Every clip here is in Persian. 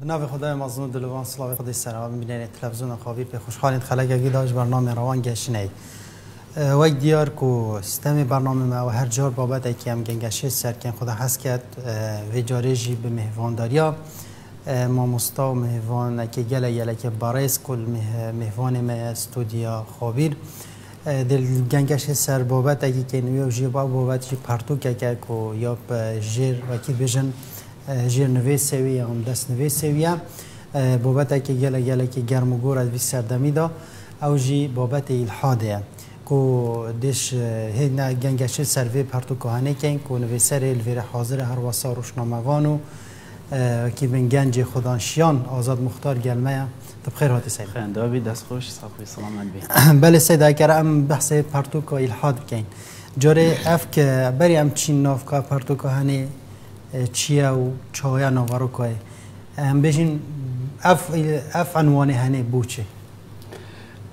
بناو خدای مظلوم دلوان سلاوی خدای سلام بینین تلویزیون خوابی به خوشحالین خلق اگه داشت برنامه روان گشنه وقت دیار کو سیستم برنامه ما و هر جار بابت اکی هم گنگشه سر کن خدا هست کرد و جاره جی به مهوانداریا ما مستا و مهوان اکی گله گله که باریس کل مهوان ما استودیا خوابیر. دل گنگش سر بابت اکی که نوی و جی بابت جی پرتو که که یا جیر وکی بجن جیر نوی سوی هم دست نوی سوی بابت که گله گله که گرم و گور از بی سردمی دا او جی بابت الحاده کو دش هینا گنگش سروی پرتو کهانه کن کو نوی سر الویر حاضر هر واسا روشناموانو که من گنج خدانشیان آزاد مختار گلمه طب خیر هاتی سید. دست خوش صافی سلامت بی بله سید اگر ام بحث پرتو که الحاد کن جاره اف که بری ام چین ناف که پرتو کهانه چیه و چایا نوارو که هم بشین اف اف عنوان هنه بوچه.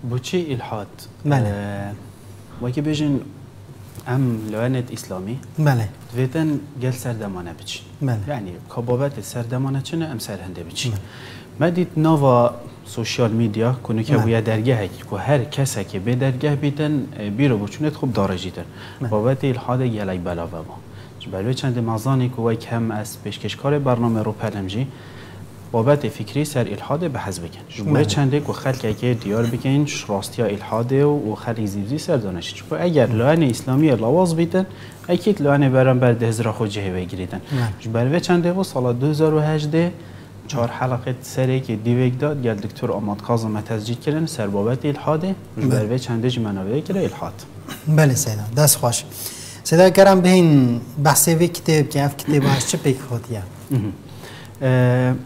بوچه الحاد. بله. وکی بجن ام لعنت اسلامی. بله. دویتن گل سردمانه بچین. بله. یعنی کبابت سردمانه چنه ام سرهنده بچین. ما دید نوا سوشیال میدیا کنه که ویا درگاه که هر کسی که به درگاه بیتن بیرو بچونت خوب دارجیتن بابت الحاد گلای بلا بابا. بلوی چند مزانی که وای کم از پیشکشکار برنامه رو پلمجی بابت فکری سر الحاد به حزب بکن. جمله چنده که خلق که دیار بکن راستی الحاد و خلق زیبزی سر دانش چون اگر لعن اسلامی لواز بیتن اکید لعن برام بر دهزرا خود جهه بگیریدن بلوی چنده و سال 2018 چهار حلقه سری که دیوک داد گل دکتر آماد کاظم تسجیل کردن سر بابت الحاد بلوی چنده جمناوی کرده الحاد بله سیدا دست خوش. صدا کردم به این بحث وی کتاب که اف کتاب هست چه پیک خودیه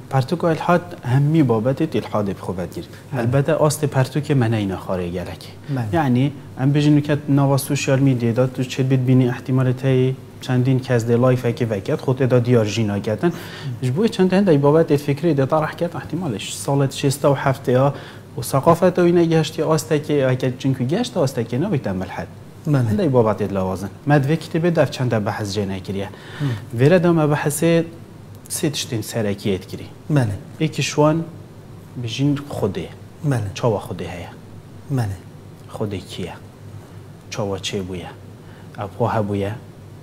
پرتوک الحاد همی بابت الحاد بخوبت گیر. البته آست پرتوک من اینا خاره گلکی یعنی ام بجنو که نوا سوشیال میدیا داد تو چه بید بینی احتمال تایی چندین کس ده لایف که وکت خود دا دیار جینا کردن جبوی چند هنده بابت فکری ده طرح کرد احتمالش سالت شسته و هفته ها و ثقافت و اینا گشتی آسته که اگر چنکو گشت آسته که نبیتن ملحد هنده بابت لوازن مد کتابه در چند بحث جنه کریه ویره دام بحث سه تشتین سرکیت کری. بله. یکی شوان بله. بله. خوده کیه؟ چاوا چه بویه؟ اپا هبویه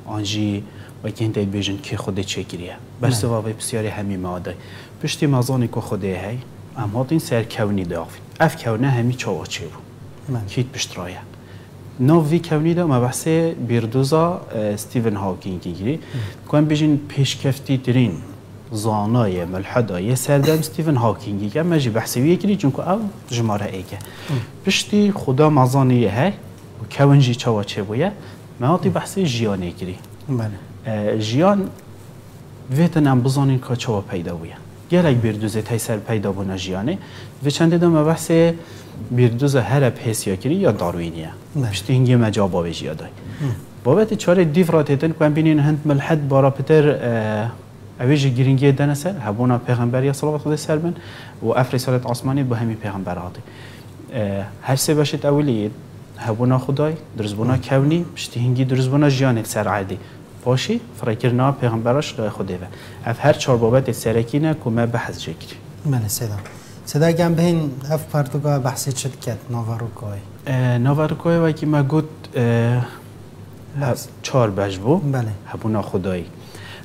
آنجی و که هنده بیجن که خوده چه کریه؟ برس واوی بسیاری همی ماده. پشتی مازانی که خوده هی اما کونی دافین اف کونه همی چاوا چه بو؟ کیت پشترایه نو وی کونی دا ما بحث بیردوزا ستیون هاکینگ گیری کوم بیجین پیشکفتی ترین زانای ملحدای سردم ستیون هاکینگی که مجی بحثی وی کری چون که او جماره ایگه. پشتی خدا مزانی هی و کونجی چوا چه بویه؟ ما آتی بحثی جیانه کری بله. جیان ویتن هم بزانین که چوا پیدا بویه. گرک بیردوزه تای سر پیدا بونه جیانه و چند دو بحث بیردوز هر پیسیا کری یا داروینیه پشتی هنگی مجابا به جیادای بابت چاره دیف را تیتن کن بینین هند ملحد بارا پتر اویج گرینگی دنه سر هبونا پیغمبر یا صلوات خدا سر بن و اف رسالت آسمانی با همی پیغمبر هاتی. هر سه باشد اولی هبونا خدای درز بونا کونی پشتی هنگی درز بونا جیانت سر عادی باشی فرکرنا پیغمبرش خدا و. اف هر چهار بابت سرکینه که ما بحث جکری بله سیدا صدا گم به این اف پرتوگاه بحثی چد کرد ناواروکای ناواروکای و که ما گفت چهار بج بو. بله. هبونا خدایی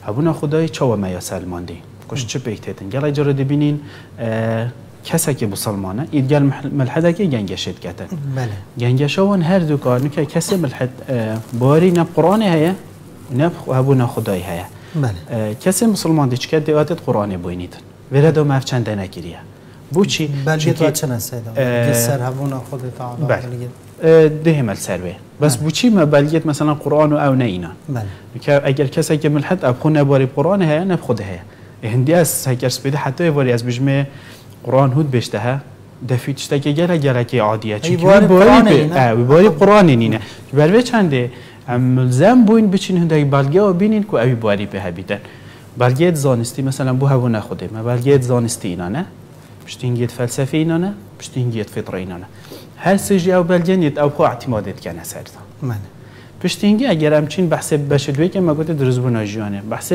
هبونا خدایی چاوا میا سلماندی کش چه پیکتتن گل اجاره دبینین کسی که بسلمانه اید گل ملحده که گنگشت کتن. بله. گنگشوان هر دو کار نکه کسی ملحد باری نه قرآن هیا نه هبونا خدایی هیا بله. کسی مسلمان دی چکه دیواتت قرآن بوینیدن ویره دو مفچنده نگیریه بو چی؟ بلگه تو چه نسیده؟ سر هبونا خود تعالی بله. ده مل سروه بس بو چی ما بلگیت مثلا قرآن و او نه اینا بله که اگر کسی که ملحد اب خونه باری قرآن هیا نه خود هیا هندی از هکر سپیده حتی باری از بجمه قرآن هود بشته ها دفیتشته که گره گره که عادیه چی که باری قرآن اینه باری قرآن اینه بلوه چنده ملزم بوین بچین هنده بلگه و بینین که اوی باری به هبیدن بلگه زانستی مثلا بو هبو نخوده ما بلگه زانستی اینا نه پشتینگیت فلسفه اینا نه پشتینگیت فطره اینا نه هر سجی او بلجنیت او خو اعتمادت کنه سرتا من پشتینگی اگر همچین بحث بشه دوی که ما گفته درز بنا جیانه بحث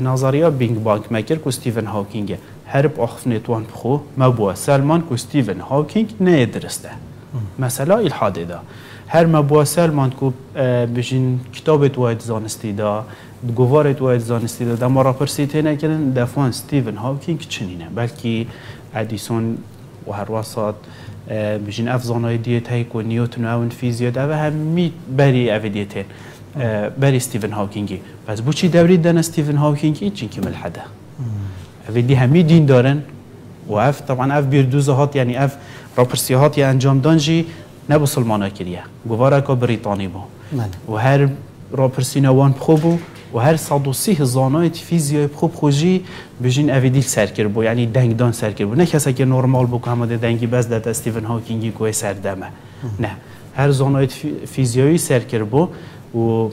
نظریه بینگ بانک مکر کو ستیون هاکینگ هر بأخف نتوان بخو مبوا سلمان کو ستیون هاکینگ نه درسته مثلا الحاد دا هر مبوا سلمان کو بجین کتاب واید زانستی دا گوارت واید زانستی دا. دما را پرسیته نکردن دفعان ستیون هاکینگ چنینه. بلکه ادیسون و هر وسط بجین افزانای دیت هی کو نیوتن و اون فیزیا دا و همی بری او بری ستیون هاکینگی پس بو چی دوری دن ستیون هاکینگی چین که ملحده. او دی همی دین دارن و اف طبعا اف بیردوزه هات یعنی اف راپرسی هات یا انجام دانجی نه بسلمانا کریه. گوارا که بریتانی بو. و هر راپرسی نوان بخوبو و هر صد و سی زانای فیزیای خوب خوشی بجین اویدیل سر کرد بو. یعنی دنگدان سر کرد بو. نه کسی که نرمال بو که همه دنگی بس داد استیون هاکینگی کوه سر دمه. نه. هر زانای فیزیایی سر کرد بو و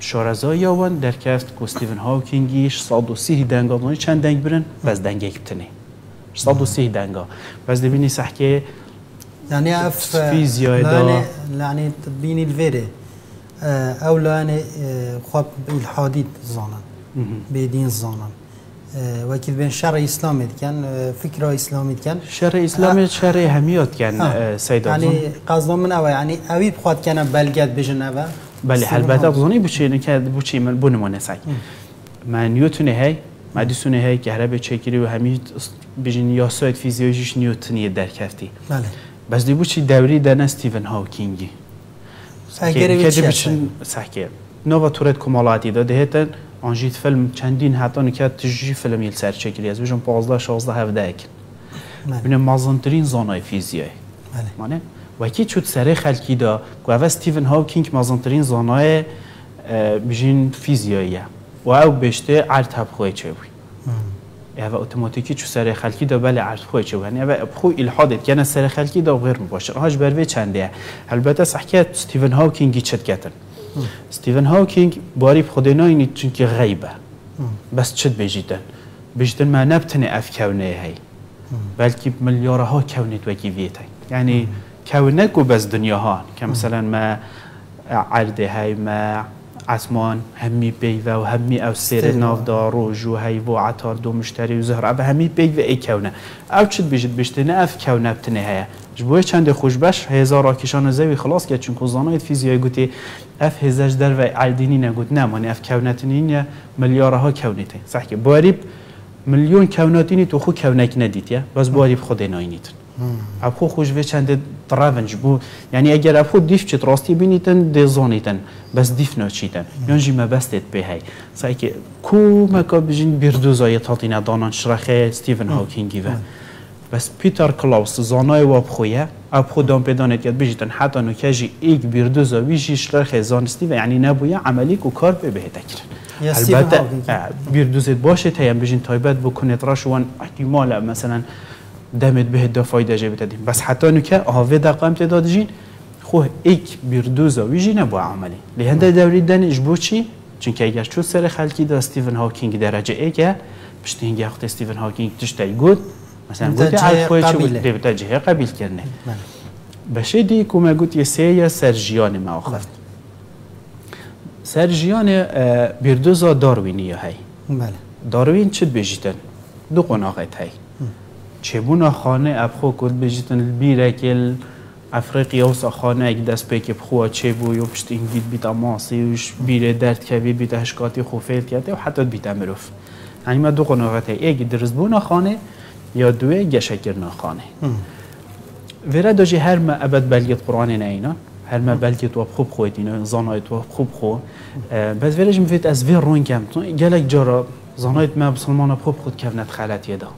شارزایی آوان در کفت که استیون هاکینگیش صد و سی دنگا چند دنگ برن؟ بس دنگ یک بتنه. صد و سی دنگا. بس دبینی سحکه يعني اف فيزياء دا يعني تبيني الفيري. او لاني خواب الحاديد زانن بدين زانن وكيل بين شرع اسلامي كان فكره اسلامي كان. شر اسلامی شر همیات کن سید يعني قصدم من او يعني اوي بخواد كان بلغت بجن او بله البته افزانی بچه اینه که بچه من بونمونه سگ من نیوتونه هی مدیسونه هی که به چکری و همی بجن یاسایت فیزیولوژیش نیوتنیه در کفتی. بله. بس دی بچی دوری دن استیون هاکینگی اگری که بیچی دی بچن سحکه نووا تورت کمالاتی دا دهتن آنجیت فیلم چندین حتی نکات تجی فیلم یل سر چکری از بجن 15 16 17 اکن. بله. مازنترین زانای فیزیایی. بله. مانه؟ وکی چود سره خلکی دا؟ که اوه ستیون هاکینگ مازنترین زانای اه، بجین فیزیاییه. و او بشته عرض هب بوی اوه اتوماتیکی چو سر خلکی دا بله عرض خوی بوی یعنی اوه بخو الحادت کنه سر خلکی دا غیر مباشر. هاش بروی چنده البته سحکیت ستیون هاکینگی چت کتن ستیون هاکینگ باری بخوده ناینی چونکه غیبه. بس چت بجیدن. بجیدن ما نبتنه اف کونه هی. بلکه ملیارها کونیت وکی ویتن یعنی کونه کو بس دنیا ها که مثلا ما عرده های ما عثمان همی بیوه و همی او سیر سیر. ناف دار و جو های و عطار دو مشتری و زهر ابا همی بیوه ای کونه. او چید بیشت بشتنه اف کونه بتنه هیا. جبوی چند خوش باش هزار آکیشان زوی خلاص کرد چون که زانایت فیزیایی گوتی اف هزاش در و نگوت. نه مانی اف کونتنین یا ملیارها کونیته صح که باریب میلیون کوناتینی تو خو کونک ندید یا. بس باریب خود ناینید ابخو خوش و چند ترافنج بو یعنی اگر ابخو دیف چت راستی بینیتن دی بس دیف ناچیتن یان جی ما بستت به هی سعی که کو مکا بجین بیردوزای تاتینا دانان شرخه ستیون هاکینگی و بس پیتر کلاوس زانای واب خویه اب خودم بدانید یاد بجیتن حتی نکجی ایک بیردوزا ویجی شرخه زانستی و یعنی نبویه عملی کو کار به یا ستیون البته بیردوزت باشه تایم بجین تایبت بکنید راشوان احتمال مثلا دمت به دا فایده جه بتدیم بس حتی نکه آوه دقا امتداد جین خو ایک بیردوزا ویجی نبو عملی. لهنده دوری دن اجبو چی؟ چون که اگر چون سر خلکی دا ستیون هاکینگ درجه ایگه پشتی هنگه وقت ستیون هاکینگ تشتای گود مثلا عرض خوی چی. بود؟ دیوتا جهه قبیل کرنه. بله. بشه دی کومه گوت یه سه یا سرجیان ما آخفت سرجیان اه، بیردوزا داروینی هی؟ بله. داروین چت بجیتن دو قناقت هی. چبونا خانه ابخو کد بجیتن البیرکل افریقیا و خانه اگه دست پیک بخوا چه بو یا پشت این بید بیت اماسی وش بیره درد کوی بیت هشکاتی خوفیل کرده و حتی بیت امروف یعنی ما دو قناقت هی اگه درست بونا خانه یا دوی گشکرنا خانه. ویرا داجی هر ما ابد بلگت قرآن نینا هر ما بلگت واب خوب خوید اینا زانایت واب خوب خو. بس ویرا جم فيت از ویر روین کم. تو گلک جارا زانایت ما بسلمان خوب خود کفنت خلط یدا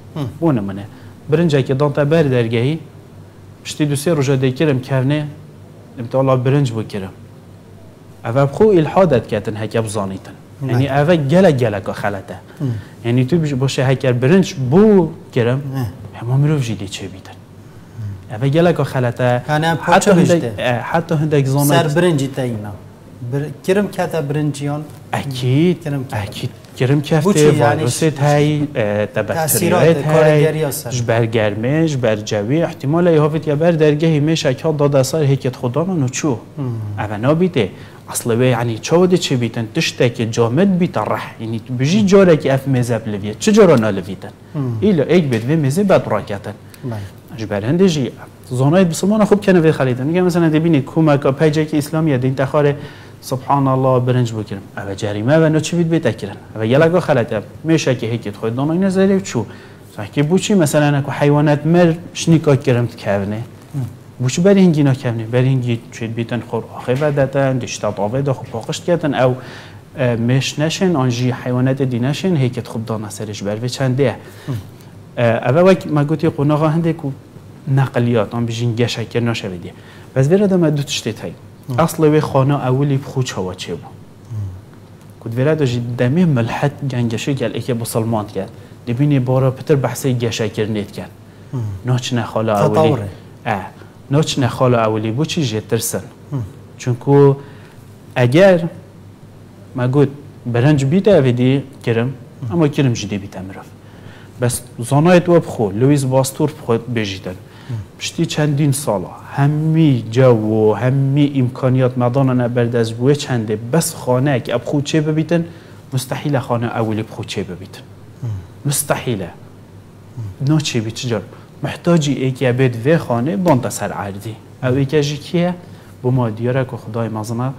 بونه منه برنجا که دانتا بر درگهی پشتی دو سه روژا دیکرم کفنه امتا الله برنج بو کرم اوه بخو الحادت کتن هکه بزانیتن یعنی اوه گلک گلک خلطه یعنی تو باشه هکر برنج بو کرم بیتن اوه گلک خلطه یعنی هم حتی حتی هندک سر برنجی بر... کرم کتا برنجیان اکید کرم کرد. گرم کفته یعنی ویروس ش- تای کارگری تای. جبر گرمه جبر جوی. احتمال ای هافت یا بر درگه میشه که داده سر هیکت خدا نو چو؟ اونا بیته اصلا وی یعنی چه چه بیتن؟ تشته که جامد بیت رح. یعنی بجی جاره که اف مزب لویه. چه جارا نالویتن ایلا ایک بید وی مزه بد راکتن بله. جبر هنده جی زانای بسلمان خوب کنه وی خریدن میگه مثلا دبینید کومک پیجه که اسلامیه دین تخاره. سبحان الله برنج بکرم او جریمه و چی بید بیت اکرن او یلگا خلطه میشه که هیکت خود دانای نظری و چو که بوچی مثلا اکو حیوانات مر شنیکا کرم تکونه بوچی بری هنگی نکونه بری هنگی چید بیتن خور آخه بدتن دشتا طاوه دا خوب پاقشت کردن او مش نشن آنجی حیوانات دی نشن هیکت خوب دانا سرش بر و چنده اوه وک ما گوتی قناغا هنده کو نقلیات آن بجین گشه کر نشویدی بس ویرا دم دو تشتی تای اصلا وی خانه اولی بخو چوا چه بو کود ویرا دو دمی ملحد گنگشه گل ایک بسلمان کرد. دبینی بارا پتر بحثی گشه کر نیت کرد ناچ نخالا اولی. اه. ناچ نخالا اولی بو چی جه ترسن؟ چونکو اگر ما گوت برنج بیده اویدی کرم اما کرم جدی بیده مرف بس زانایت و بخو لویز باستور بخو بجیدن. پشتی چندین سالا همی جو و همی امکانیات مدانا نبرد از بوه چنده. بس خانه که ابخو چه ببیتن؟ مستحیل خانه اولی بخو چه ببیتن. مستحیله نو چه بی چجار محتاجی ایک بید و خانه بانتا سر عردی او ایک جی کیه؟ بو ما دیاره که خدای مزمه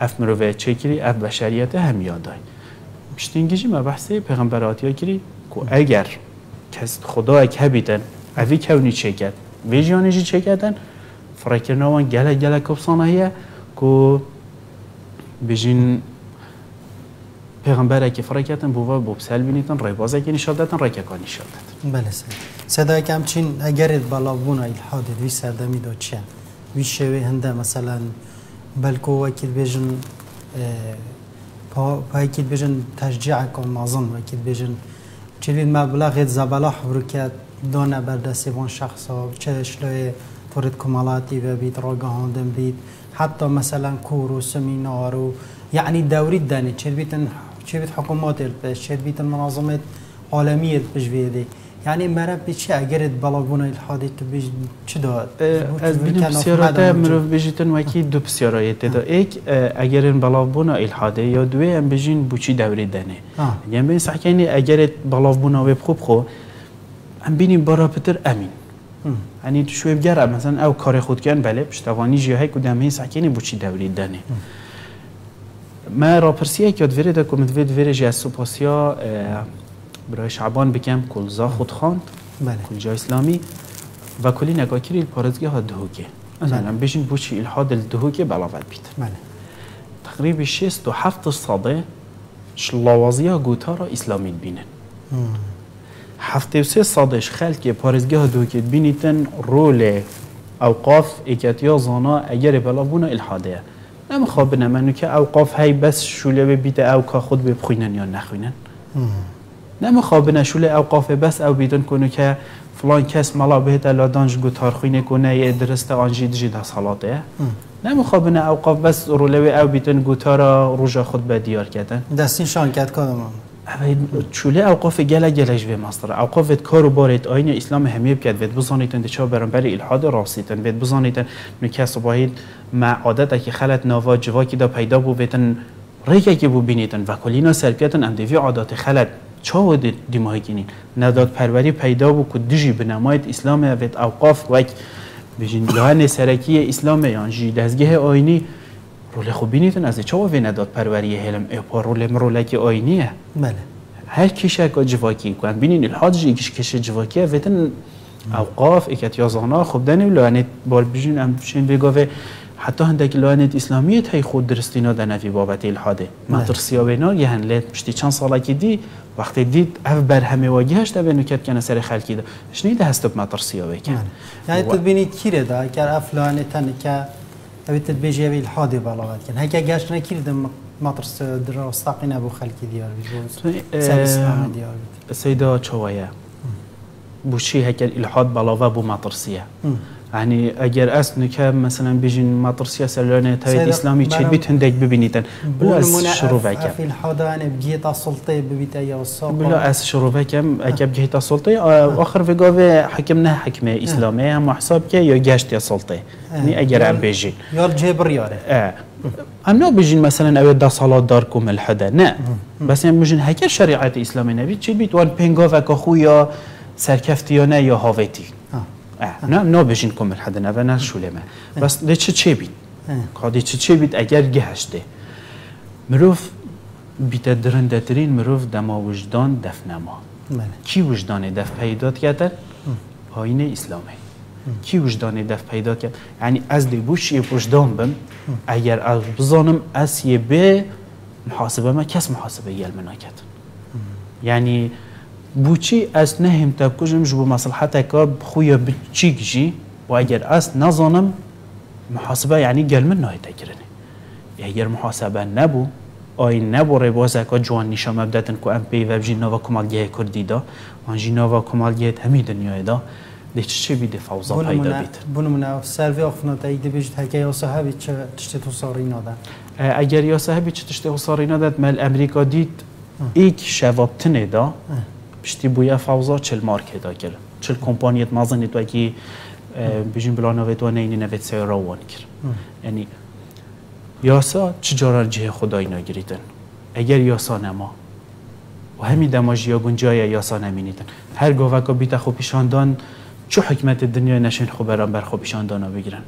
اف مروه چه کری؟ اف بشریت هم یادای. پشتینگی جی ما بحثی پیغمبراتی ها کری که اگر کس خدا اک هبیدن جی چه کردن فرکر نوان گله گله کبسانه هیه که بجین پیغمبر فرق کردن بوا بوب سل بینیتن رای بازه که نشاد دادن رای که کار نشاد دادن بله سید صدای کمچین اگر بالا بونا الحاد وی سردمی دو چیه وی شوی هنده مثلا بلکو وکیل بیجن پا وکیل بیجن تشجیع کن نازن وکیل بیجن چلین مبلغ زباله دانه بر دست وان شخصا چه شلوی تورد کمالاتی و بید راگهاندن بید. حتی مثلا کور و سمینار و یعنی دوری دانی چه بیتن چه بیت حکومات البش چه بیتن منظمات عالمی البش بیدی یعنی مرا به چه؟ اگر بلاگون الحادی تو بیش چه داد؟ از بین بسیاراته مروف بجیتن وکی دو بسیارایت دا ایک اگر این بلاوبونا الحاده یا دوی هم بجین بوچی دوری دنه. یعنی بین سحکینی اگر بلاوبونا ویب خوب خو هم بینیم برا پتر امین. یعنی تو شوی بگره مثلا او کار خود کن بله پشتوانی جی های کدام هی سحکینی بوچی دوری دنه ما راپرسیه که دوری دا کمت وید ویری جی از سوپاسیا برای شعبان بکم کلزا خود خواند. بله. کلجا اسلامی. و کلی نگاه کری پارزگی ها دهوکه. مثلا بشین بوچی الحاد الدهوکه بلاوت بیت بله. تقریبا 67 صاده شلاوازی ها گوتا را اسلامی بینن. هفته و سه صادش خلک پارزگی ها دهوکه بینیتن رول اوقاف اکتیا زانا اگر بلاونا الحاده. نمیخواب نمنو که اوقاف هی بس شوله بیت او که خود بخوینن یا نخوینن. نمیخواب نشول اوقاف بس او بیدن کنه که فلان کس ملا بهت لادانج گوتار خوینه کنه یه درست آنجی دجی ده صلاته نمیخواب نه اوقاف بس رولوی او بیدن گوتارا روژا خود به دیار کردن. دستین شان کرد کدام چوله اوقاف گله گلش به مصدر اوقاف کارو بارید. آین اسلام همیب کرد. وید بزانیتن دچا برانبر الحاد راستیتن وید بزانیتن نکس باید مع عادت که خلط نوا جواکی دا پیدا بو. ویتن ریکه که بو بینیتن و کلینا سرپیتن ام دیوی عادات خلط. چاو دیماهی کنین نداد پروری پیدا بو که دیجی به نمایت اسلام. وید اوقاف وک بجین لحن سرکی اسلام. یان جی دزگه آینی. رول خوب بینیتن از چاو وی نداد پروری هلم اپا رول مرولک آینیه؟ بله. هر کیشه که جواکی کن. بینین الحاج جی کش کش جواکی ویتن اوقاف اکت یازانا خوب دنی لعنت بار بجین ام شین بگاوه حتی هندک لعنت اسلامیت هی خود درستینا دنوی بابت الحاده. مدرسیا بینا یه هنلت پشتی چند ساله که دی وقتی دید اف بر همه واجهش ده بینو کت کنه سر خلکی ده شنید هست مدرسیا بکن یعنی تو بینید کیره ده اگر افلانه تنه که ئەوێت تبێژیاوی الحادێ باڵاوات کردن هەکە گەشت درا وساقين أبو نەبوو ديار بيجوز سەیدا شوية بوشي هيك الحاد بەڵاوە بوو ماترسیە يعني اگر اس نکه مثلا بیشین مطرسی سياسة تایید اسلامی چه بیت هندگ ببینیدن؟ بلا از شروع بکم. فی الحضان بجیتا سلطه ببیت ایا الساقه بلا از شروع بکم اکه بجیتا سلطه آخر في قوه حكمنا حكمه اسلاميه هم حساب که یا گشت یا سلطه. یعنی اگر ام بیجین یا جبر یاره. آه. ام نو مثلا اوي دا صلاه داركم الحدا نه. بس يعني بيجين هكا شريعه اسلامي نبي چی بیت وان پنگا و خویا سرکفتیانه یا هاویتی. نه نو بيجين كم الحدا نه نه شولمه بس ده چه اه. قادي چه چه بيت اگر گهشته مروف بیت درنده ترین مروف دما وجدان دفنما. بله. کی وجدان دف پیدا کرد؟ آین اسلامه. کی وجدان دف پیدا کرد؟ یعنی از دی بوش یه وجدان بم. اگر از بزانم از یه به محاسبه ما کس محاسبه یل منا کرد یعنی بوچی از نهم جو مصلحت که خویا بچی گجی و اگر از نزانم محاسبه یعنی گل من نهی تکرنه اگر محاسبه نبو آین نبو ربازه که جوان نیشا مبدتن که ام پی و بجی نوا کمالگیه کردی دا. آنجی نوا کمالگیه همی دنیای دا. ده چه بیده فوضا پیدا بید بونمونه سروی آخفنا تایید بجد هکه یا صحابی چه تشتی تو ساری نادن اگر یا صاحبی چه تشته حصاری نداد مل امریکا دید ایک شوابتنه دا. پشتی بویا فوضا چل مارکه دا چل کمپانیت مازنی تو اکی بجین بلا نوید و نینی نوید سای روان کرد یعنی یاسا چجارا جه خدای نگریدن اگر یاسا نما. و همین دماج یا گنجای یاسا نمینیدن هر گوه که بیت خو پیشاندان چه حکمت دنیا نشین خو برام بر خو پیشاندانا بگیرن؟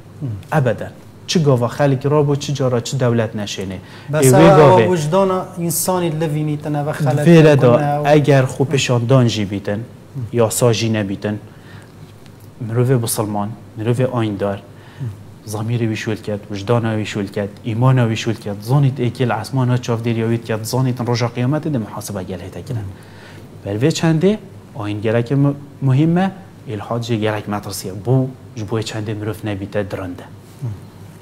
ابدا. چه گوه خلق را بو چه جارا چه دولت نشینه بس او. وجدان انسانی لوینی تنه و خلق فعلا دا کنه و- اگر خوب پیشاندان جی بیتن یا ساجی نبیتن مروه بسلمان مروه آیندار ضمیر ویشول کرد وجدان ویشول کرد ایمان ویشول کرد زانیت ایکل عسمان ها چاف دیریاوید کرد زانیت رجا قیامت ده محاسبه گل هیتا کرن بروه چنده آین گرک مهمه الحاد جه گرک مدرسیه بو جبوی چنده مروف نبیته درنده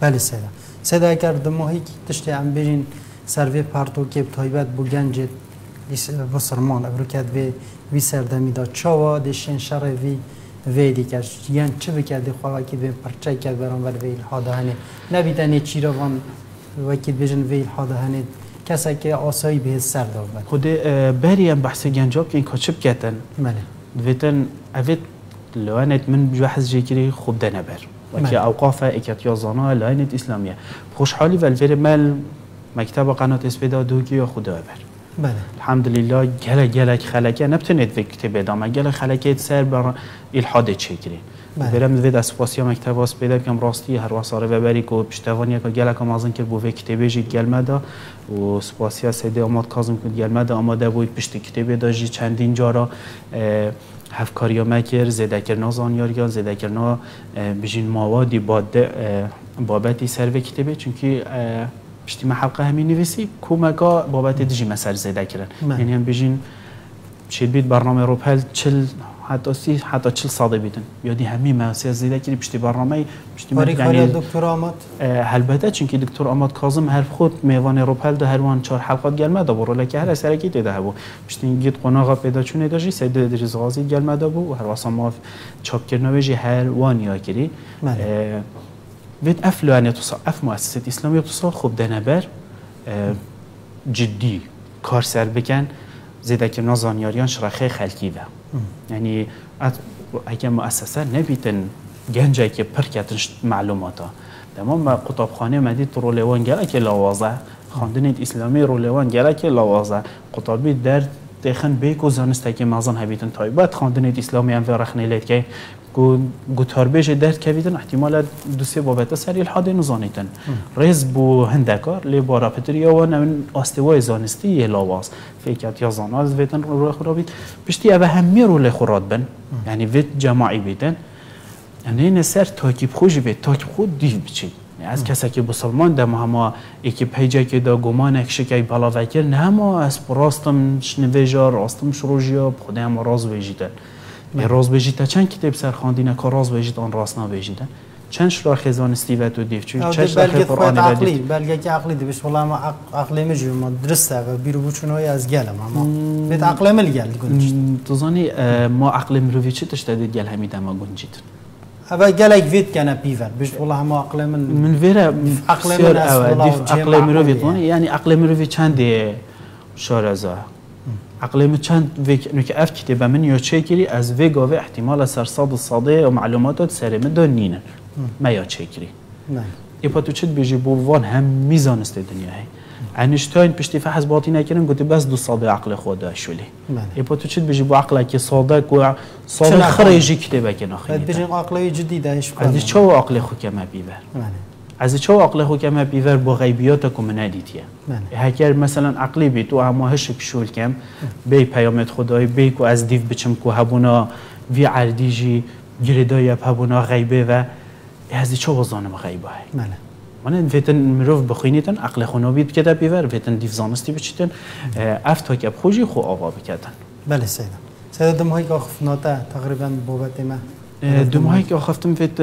بله سیدا. سیدا اگر دماهی که تشتی هم بجین سروی پارتو که تایبت بو گنج بسرمان ابرو کد وی وی سردمی دا چاوا دشین شر وی وی دیگر. یان چه بکرده خواه که به پرچه کرد برام بر وی الحاده هنه نبیدن چی رو وان وکیل بجن وی هنه کسی که آسایی به سر دار بد. خود اه، بری هم بحث گنجاب که این کچب کتن بله. دویتن اوید لوانت من بجوحز جيكري خوب دنبر وكي مال. اوقاف اكت يازانا لوانت اسلاميه خوشحالي والفير مال مكتب قناة اسبيدا دوكي يا خدا بر. بله. الحمد لله جل جلك خلكه نبتنت في كتاب دام جل خلكه سر بر الحاد چكري بله. برم دوید اسپاسیا مکتب واس پیدا کم راستی هر واساره و بری کو پشتوانی که گله کم ازن کرد بو و کتابه جی گلمه دا و سپاسیا سده آماد کازم کد گلمه دا آماده بود پشت کتابه دا جی چندین جارا هفکاریا مکر زده کرنا زانیاریان زده کرنا اه، بجین موادی باده بابتی سر و کتابه چونکی پشتی ما حلقه همین نویسی کومکا بابت دیجی مسر زده کرن. یعنی هم بجین شید بید برنامه رو پل چل حتی سی حتی چل ساده بیدن. یادی همه مؤسسه زیده کردی پشتی برنامه پشتی کاری یعنی دکتر آمد البته چونکی دکتر آماد کاظم هر خود میوان رو پل ده هر وان چهار حلقات گلمه دا برو لکه هر سرکی دیده بو پشتی گید قناغا پیدا چونه داشتی سید دریز غازی گلمه دا بو هر واسه ما چاپ کرنه بجی هر وان یا کری بله. وید اف لعنه تو اف مؤسسه اسلامی تو خوب دنبر جدی کار سر بکن. زیده که نازانیاریان شرخه خلکی و. یعنی اگه مؤسسه نبیتن گنجه که پر کتن ش- معلوماتا. دما ما قطابخانه مدید رو لیوان گره که لاوازه خواندن اسلامی رو لیوان گره که لاوازه قطابی در تخن بیک و زانسته که مازن هبیتن تایبت. خواندن اسلامی هم ورخنه لید که گوتار بیش درد کویدن احتمال دو سه بابت سری الحاد نزانیتن. ریز بو هندکار لی بارا پتریا و نمین آستوای زانستی یه لاواز. فکرت یا زاناز ویتن رو خورا بید پشتی اوه همی رو لی خوراد بن. یعنی ویت جماعی بیتن یعنی این سر تاکیب خوشی بید تاکیب خود دیو بچید از کسی که بسلمان دم هما ایکی پیجه که دا گمان اکشه که بالا وکر نه هما از پراستم شنویجا راستم شروجیا خود هم راز بیجیدن یه راز بیجیده چند کتاب سر خواندینه که راز بیجید آن راست نبیجیدن چند شرا خزانستی و تو دیو چون چند شرا بلکه خود قرآنی و عقلی بلکه که عقلی دیوش والله ما عقلی میجی ما درسته و بیرو بوچونوی از گلم اما بیت عقلی مل گل تو زانی ما عقل مروی چی تشتدید گل همی دما گنجید؟ اوه گلک وید کنه پیور بشت والله همه عقل من من ویره عقل من سر است اوه والله دیف و عقل عقل مروی چند شارزا عقل من چند ویک نوک اف کتابه من چه کری از وی گاوه احتمال سر صاد صاده و معلومات سر من دون نینن ما چه کری نه. ایپا تو چت بیجی بو وان هم میزانست دنیا هی. اینشتاین پشتی فحص باطی نکردن گفت بس دو ساده عقل خود شولی. بله. ایپا تو چت بیجی بو عقل که ساده کو ساده چرا خریجی کتابه که باید نخینی بجین عقلی جدی دهش از چه عقل خو که ما بیبر بله. از چه عقل خو که ما بیبر با غیبیات بله. هکر مثلا عقلی بی تو اما هش کشول کم بی پیامت خدای بی کو از دیو بچم کو هبونا وی عردیجی گریدای هبونا غیبه و از چه وزانم غیبه؟ بله. من فیتن مروف بخوینیتن عقل خو نوبید کده بیور فیتن دیو زانستی بچیتن اف تا که خوشی خو آوا بکردن بله سیدا. سیدا دم هایی که تقریبا بابت ما. دو ماهی که خفتم فیت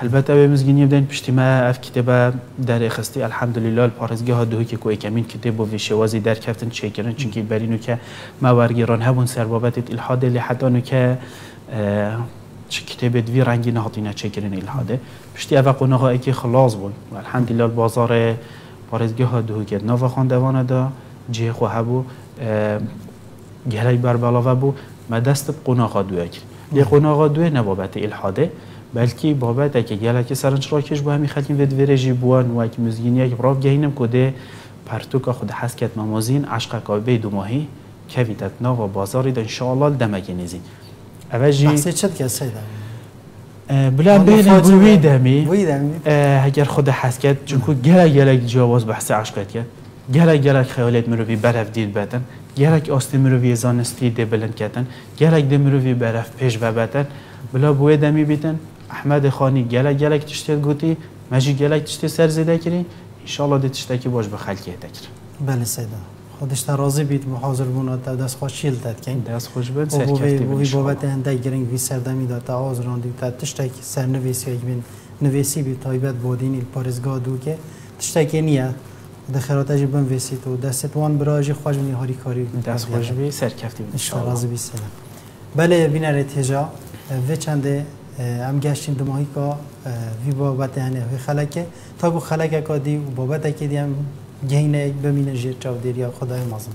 البته به مزگینی بدن پشتی ما اف کتاب در خستی. الحمدلله پارزگاه ها دوی که کوی کمین کتاب و ویشوازی در کفتن چه کردن؟ چونکی برینو که ما ورگیران هبون سر بابت الحاد لحدانو که چه کتاب دوی رنگی نهاتینا چه کردن الحاده. پشتی اوه قناغا که خلاص بود و الحمدلله بازار پارزگاه ها دوی که نوا خواندوانه دا جه خو هبو گهرای بر بلاوه بو. ما دست قناغا دوی کرد. دی قناغا دوی نه بابت الحاده بلکی بابت که گلک سرنج راکش بو همی خلکیم ود ورژی بوان و که مزگینی یک براف گهینم کده پرتوکا خود عشق کابه دو ماهی کویدت ناوا بازاری دا انشاءالله دمگی نیزی اوجی بحثی چت که سیدا بلا بین بوی دمی. بوی دمی. اگر خود حس کت چونکو گلک گلک جواز بحث عشقت کرد گلک گلک خیالت مروی برف دید آستی مروی زانستی بلند کردن گلک ده مروی برف پیش و بدن بلا بوی دمی بیتن احمد خانی گلک گلک تشتید گوتی مجی گلک تشتی سر زده کری انشالله ده تشتکی باش به خلکی تکر بله سیدا خودش تا راضی بید محاضر بونا تا دست خوش شیل داد کن دست خوش بند سر کفتی بوی بند بابت گرنگ وی سردمی داد تا آز راندی تا تشتک سر نویسی یک بین نویسی بی تایبت بودین ایل پارزگاه دو که تشتکی نیه ده خیرات جی بم ویسی تو دست وان براجی خوش بینی هاری کاری. دست خوش بی سر کفتی اشتا راضی بی سیدا بله بینه تجا و چنده ام گشتیم دو ماهی که وی بابت هنه وی خلکه. تا گو خلکه که دی و بابت که دی هم گهینه بمینه جیر چاو دیریا خدای مازم.